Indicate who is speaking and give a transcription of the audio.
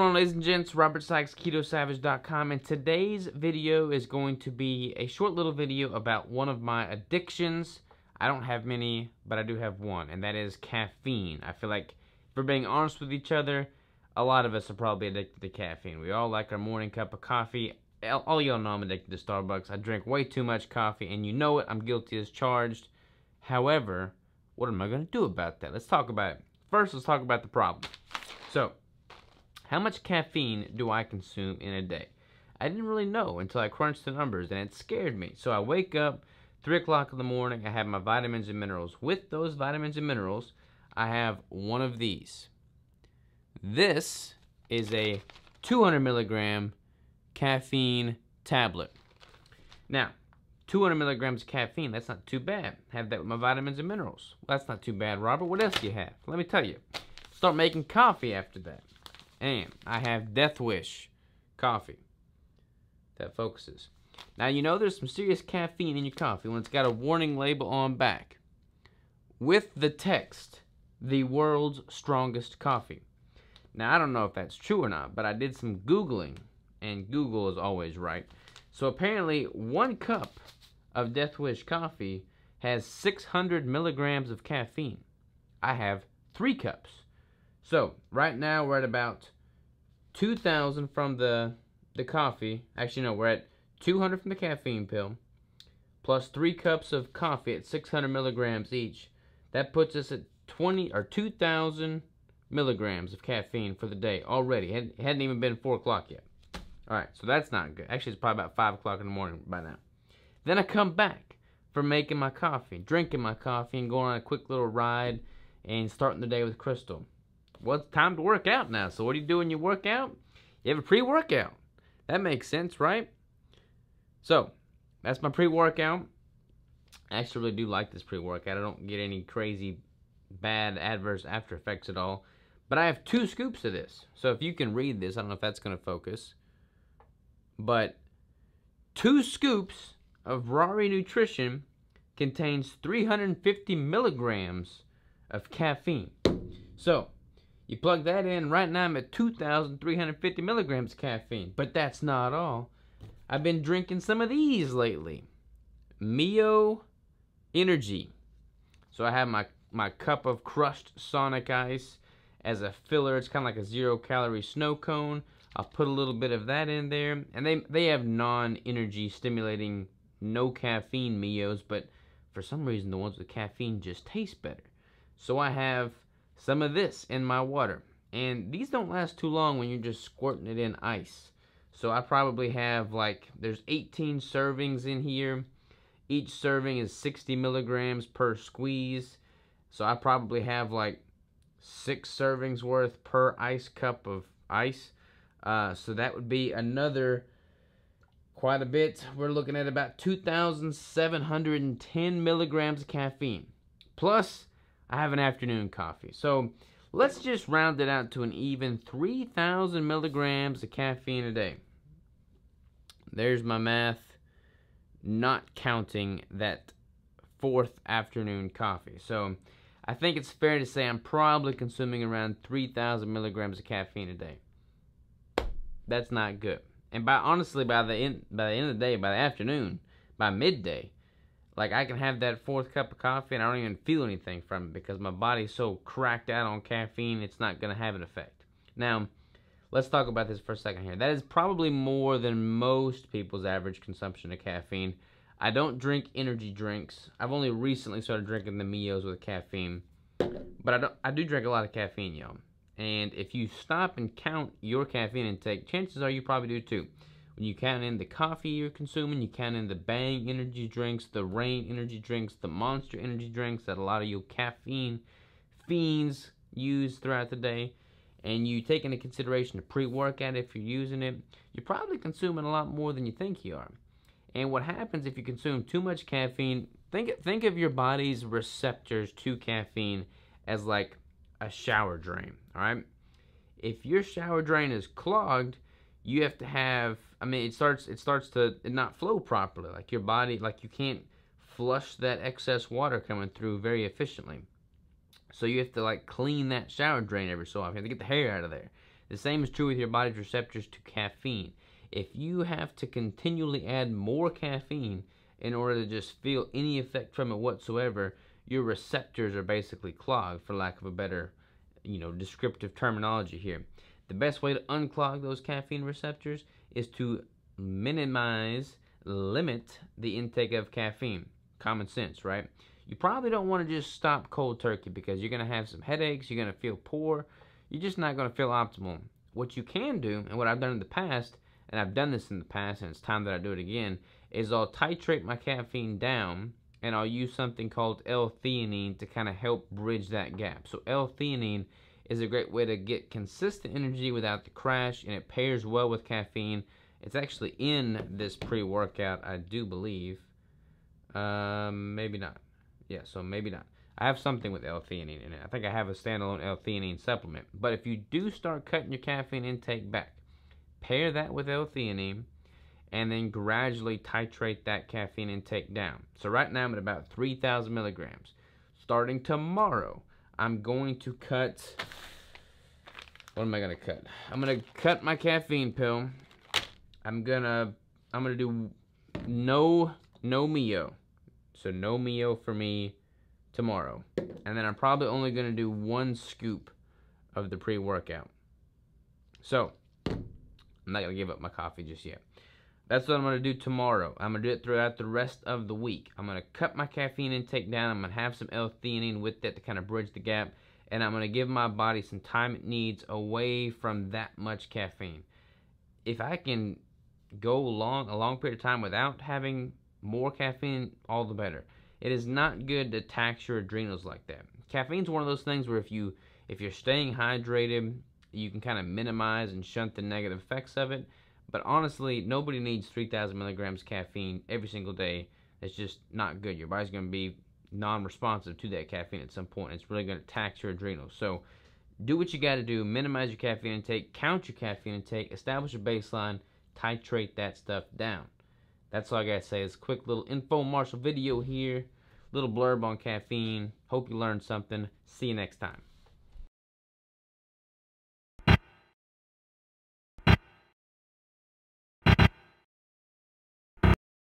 Speaker 1: going on ladies and gents? Robert Sykes, KetoSavage.com and today's video is going to be a short little video about one of my addictions. I don't have many, but I do have one, and that is caffeine. I feel like, if we're being honest with each other, a lot of us are probably addicted to caffeine. We all like our morning cup of coffee. All y'all know I'm addicted to Starbucks. I drink way too much coffee, and you know it. I'm guilty as charged. However, what am I going to do about that? Let's talk about it. First, let's talk about the problem. So, how much caffeine do I consume in a day? I didn't really know until I crunched the numbers and it scared me. So I wake up, 3 o'clock in the morning, I have my vitamins and minerals. With those vitamins and minerals, I have one of these. This is a 200 milligram caffeine tablet. Now, 200 milligrams of caffeine, that's not too bad. Have that with my vitamins and minerals. Well, that's not too bad, Robert. What else do you have? Let me tell you. Start making coffee after that. And I have Death Wish coffee that focuses. Now, you know there's some serious caffeine in your coffee when it's got a warning label on back with the text, the world's strongest coffee. Now, I don't know if that's true or not, but I did some Googling, and Google is always right. So apparently, one cup of Death Wish coffee has 600 milligrams of caffeine. I have three cups. So, right now we're at about 2,000 from the, the coffee. Actually, no, we're at 200 from the caffeine pill, plus three cups of coffee at 600 milligrams each. That puts us at 20 or 2,000 milligrams of caffeine for the day already. It hadn't even been 4 o'clock yet. Alright, so that's not good. Actually, it's probably about 5 o'clock in the morning by now. Then I come back for making my coffee, drinking my coffee, and going on a quick little ride and starting the day with Crystal well, it's time to work out now. So what do you do when you work out? You have a pre-workout. That makes sense, right? So, that's my pre-workout. I actually really do like this pre-workout. I don't get any crazy bad adverse after effects at all. But I have two scoops of this. So if you can read this, I don't know if that's going to focus. But two scoops of Rari Nutrition contains 350 milligrams of caffeine. So, you plug that in, right now I'm at 2,350 milligrams caffeine. But that's not all. I've been drinking some of these lately. Mio Energy. So I have my, my cup of crushed Sonic Ice as a filler. It's kind of like a zero calorie snow cone. I'll put a little bit of that in there. And they, they have non-energy stimulating, no caffeine Mios, but for some reason the ones with caffeine just taste better. So I have some of this in my water. And these don't last too long when you're just squirting it in ice. So I probably have like, there's 18 servings in here. Each serving is 60 milligrams per squeeze. So I probably have like six servings worth per ice cup of ice. Uh, so that would be another quite a bit. We're looking at about 2,710 milligrams of caffeine. Plus, I have an afternoon coffee. So let's just round it out to an even 3,000 milligrams of caffeine a day. There's my math, not counting that fourth afternoon coffee. So I think it's fair to say I'm probably consuming around 3,000 milligrams of caffeine a day. That's not good. And by honestly, by the end, by the end of the day, by the afternoon, by midday, like I can have that fourth cup of coffee and I don't even feel anything from it because my body's so cracked out on caffeine, it's not going to have an effect. Now, let's talk about this for a second here. That is probably more than most people's average consumption of caffeine. I don't drink energy drinks. I've only recently started drinking the Mios with caffeine. But I, don't, I do drink a lot of caffeine, y'all. And if you stop and count your caffeine intake, chances are you probably do too. You count in the coffee you're consuming, you count in the Bang energy drinks, the Reign energy drinks, the Monster energy drinks that a lot of you caffeine fiends use throughout the day, and you take into consideration the pre-workout if you're using it, you're probably consuming a lot more than you think you are. And what happens if you consume too much caffeine, think think of your body's receptors to caffeine as like a shower drain, all right? If your shower drain is clogged, you have to have I mean it starts it starts to not flow properly like your body like you can't flush that excess water coming through very efficiently so you have to like clean that shower drain every so often to get the hair out of there The same is true with your body's receptors to caffeine. If you have to continually add more caffeine in order to just feel any effect from it whatsoever, your receptors are basically clogged, for lack of a better, you know, descriptive terminology here. The best way to unclog those caffeine receptors is to minimize, limit the intake of caffeine. Common sense, right? You probably don't want to just stop cold turkey because you're going to have some headaches, you're going to feel poor, you're just not going to feel optimal. What you can do, and what I've done in the past, and I've done this in the past, and it's time that I do it again, is I'll titrate my caffeine down and I'll use something called L-theanine to kind of help bridge that gap. So L-theanine is a great way to get consistent energy without the crash, and it pairs well with caffeine. It's actually in this pre-workout, I do believe. Um, maybe not. Yeah, so maybe not. I have something with L-theanine in it. I think I have a standalone L-theanine supplement. But if you do start cutting your caffeine intake back, pair that with L-theanine, and then gradually titrate that caffeine intake down. So right now I'm at about 3,000 milligrams. Starting tomorrow, I'm going to cut, what am I going to cut? I'm going to cut my caffeine pill. I'm going to, I'm going to do no, no Mio. So no Mio for me tomorrow. And then I'm probably only going to do one scoop of the pre-workout. So, I'm not going to give up my coffee just yet. That's what I'm going to do tomorrow. I'm going to do it throughout the rest of the week. I'm going to cut my caffeine intake down. I'm going to have some L-theanine with that to kind of bridge the gap. And I'm going to give my body some time it needs away from that much caffeine. If I can go long a long period of time without having more caffeine, all the better. It is not good to tax your adrenals like that. Caffeine's one of those things where if you if you're staying hydrated, you can kind of minimize and shunt the negative effects of it. But honestly, nobody needs 3,000 milligrams caffeine every single day. It's just not good. Your body's going to be non-responsive to that caffeine at some point. It's really going to tax your adrenals. So do what you got to do. Minimize your caffeine intake. Count your caffeine intake. Establish a baseline. Titrate that stuff down. That's all I got to say. It's a quick little info infomercial video here. Little blurb on caffeine. Hope you learned something. See you next time.